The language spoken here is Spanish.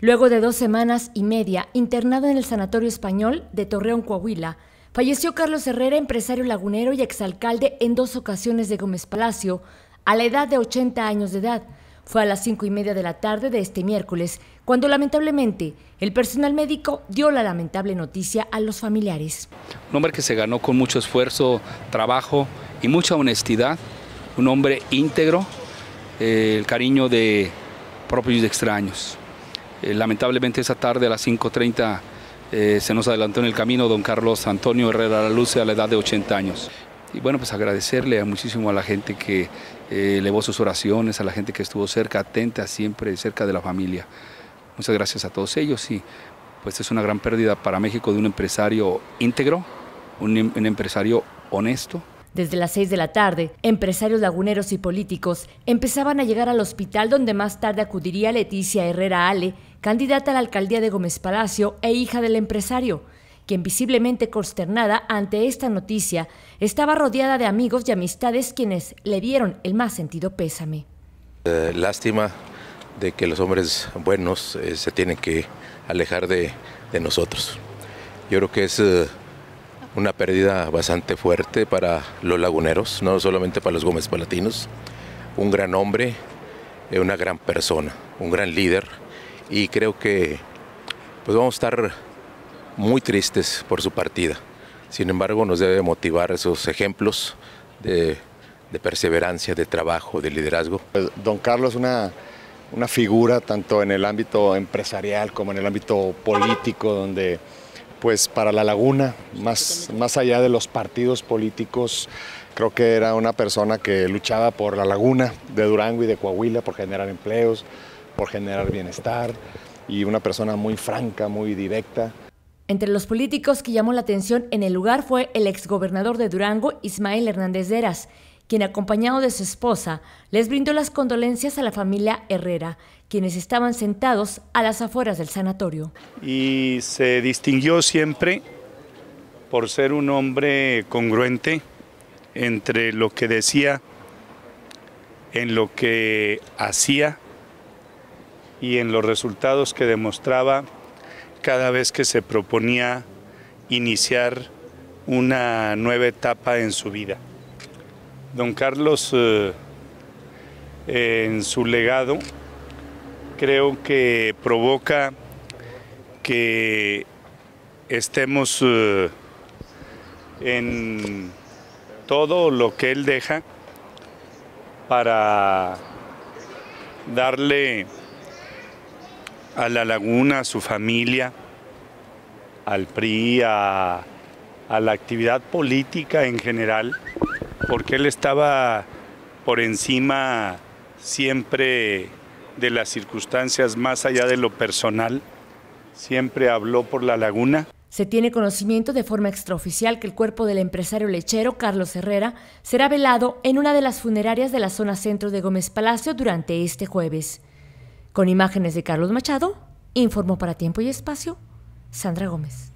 Luego de dos semanas y media internado en el Sanatorio Español de Torreón, Coahuila, falleció Carlos Herrera, empresario lagunero y exalcalde en dos ocasiones de Gómez Palacio, a la edad de 80 años de edad. Fue a las cinco y media de la tarde de este miércoles, cuando lamentablemente el personal médico dio la lamentable noticia a los familiares. Un hombre que se ganó con mucho esfuerzo, trabajo y mucha honestidad, un hombre íntegro, eh, el cariño de propios y de extraños. Eh, lamentablemente esa tarde a las 5.30 eh, se nos adelantó en el camino don Carlos Antonio Herrera Luce a la edad de 80 años. Y bueno, pues agradecerle muchísimo a la gente que eh, elevó sus oraciones, a la gente que estuvo cerca, atenta siempre, cerca de la familia. Muchas gracias a todos ellos y pues es una gran pérdida para México de un empresario íntegro, un, un empresario honesto, desde las 6 de la tarde, empresarios laguneros y políticos empezaban a llegar al hospital donde más tarde acudiría Leticia Herrera Ale, candidata a la alcaldía de Gómez Palacio e hija del empresario, quien visiblemente consternada ante esta noticia estaba rodeada de amigos y amistades quienes le dieron el más sentido pésame. Eh, lástima de que los hombres buenos eh, se tienen que alejar de, nosotros. Yo creo que es... Eh, una pérdida bastante fuerte para los laguneros, no solamente para los Gómez Palatinos. Un gran hombre, una gran persona, un gran líder y creo que pues vamos a estar muy tristes por su partida. Sin embargo, nos debe motivar esos ejemplos de, perseverancia, de trabajo, de liderazgo. Don Carlos, una, una figura tanto en el ámbito empresarial como en el ámbito político, donde pues para La Laguna, más, más allá de los partidos políticos, creo que era una persona que luchaba por La Laguna de Durango y de Coahuila, por generar empleos, por generar bienestar, y una persona muy franca, muy directa. Entre los políticos que llamó la atención en el lugar fue el exgobernador de Durango, Ismael Hernández Deras, quien acompañado de su esposa les brindó las condolencias a la familia Herrera, quienes estaban sentados a las afueras del sanatorio. Y se distinguió siempre por ser un hombre congruente entre lo que decía, en lo que hacía y en los resultados que demostraba cada vez que se proponía iniciar una nueva etapa en su vida. Don Carlos, eh, en su legado, creo que provoca que estemos eh, en todo lo que él deja para darle a la laguna, a su familia, al PRI, a la actividad política en general, porque él estaba por encima siempre de las circunstancias más allá de lo personal, siempre habló por la laguna. Se tiene conocimiento de forma extraoficial que el cuerpo del empresario lechero Carlos Herrera será velado en una de las funerarias de la zona centro de Gómez Palacio durante este jueves. Con imágenes de Carlos Machado, informó para Tiempo y Espacio Sandra Gómez.